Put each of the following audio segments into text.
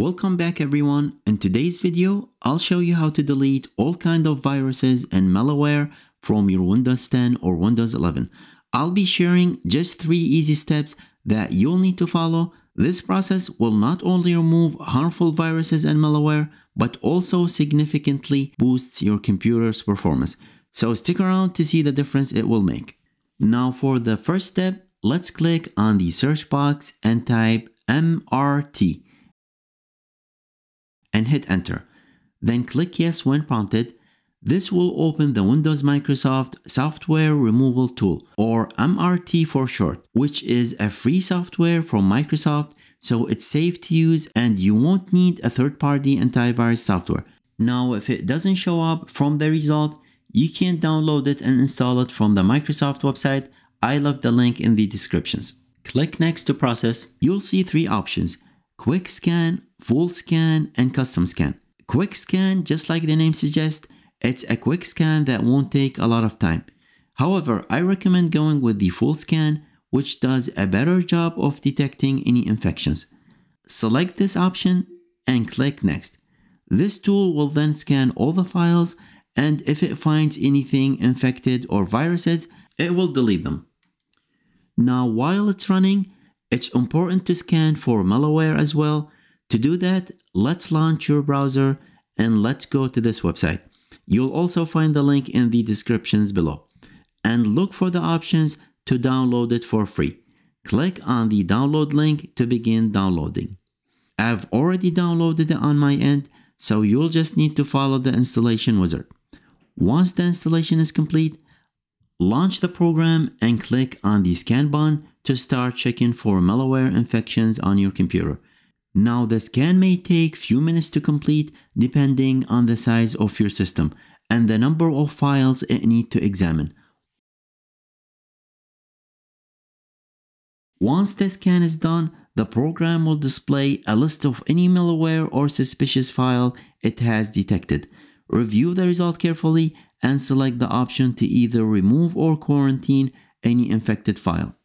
Welcome back everyone. In today's video, I'll show you how to delete all kind of viruses and malware from your Windows 10 or Windows 11. I'll be sharing just three easy steps that you'll need to follow. This process will not only remove harmful viruses and malware, but also significantly boosts your computer's performance. So stick around to see the difference it will make. Now for the first step, let's click on the search box and type MRT and hit enter. Then click yes when prompted. This will open the Windows Microsoft Software Removal Tool or MRT for short, which is a free software from Microsoft so it's safe to use and you won't need a third-party antivirus software. Now if it doesn't show up from the result, you can download it and install it from the Microsoft website. I left the link in the descriptions. Click next to process. You'll see three options, quick scan, full scan, and custom scan. Quick scan, just like the name suggests, it's a quick scan that won't take a lot of time. However, I recommend going with the full scan, which does a better job of detecting any infections. Select this option and click next. This tool will then scan all the files and if it finds anything infected or viruses, it will delete them. Now while it's running, it's important to scan for malware as well to do that, let's launch your browser and let's go to this website. You'll also find the link in the descriptions below. And look for the options to download it for free. Click on the download link to begin downloading. I've already downloaded it on my end, so you'll just need to follow the installation wizard. Once the installation is complete, launch the program and click on the scan button to start checking for malware infections on your computer. Now the scan may take few minutes to complete depending on the size of your system and the number of files it need to examine. Once the scan is done, the program will display a list of any malware or suspicious file it has detected. Review the result carefully and select the option to either remove or quarantine any infected file.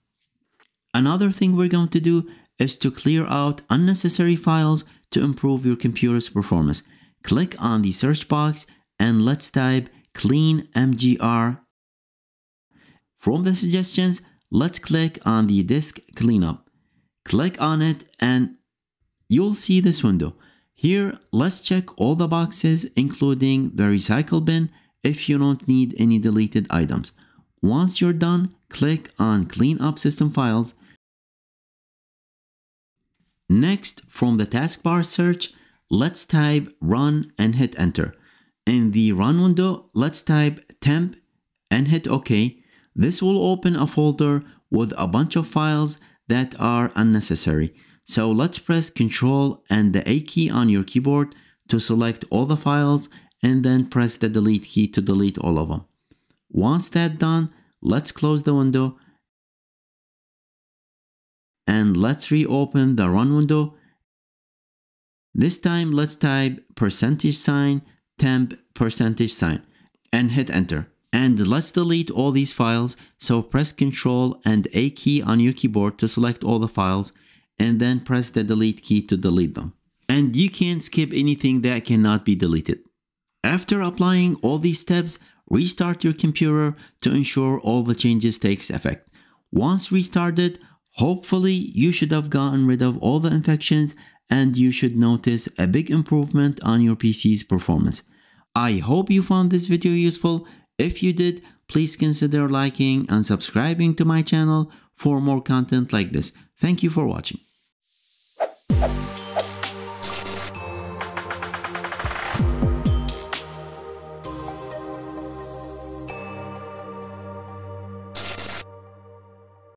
Another thing we're going to do is to clear out unnecessary files to improve your computer's performance. Click on the search box and let's type clean mgr. From the suggestions, let's click on the disk cleanup. Click on it and you'll see this window. Here, let's check all the boxes including the recycle bin if you don't need any deleted items. Once you're done, click on clean up system files Next, from the taskbar search, let's type run and hit enter. In the run window, let's type temp and hit OK. This will open a folder with a bunch of files that are unnecessary. So let's press Ctrl and the A key on your keyboard to select all the files and then press the delete key to delete all of them. Once that's done, let's close the window and let's reopen the run window. This time let's type percentage sign temp percentage sign and hit enter. And let's delete all these files. So press Ctrl and A key on your keyboard to select all the files and then press the delete key to delete them. And you can't skip anything that cannot be deleted. After applying all these steps, restart your computer to ensure all the changes takes effect. Once restarted, Hopefully, you should have gotten rid of all the infections and you should notice a big improvement on your PC's performance. I hope you found this video useful. If you did, please consider liking and subscribing to my channel for more content like this. Thank you for watching.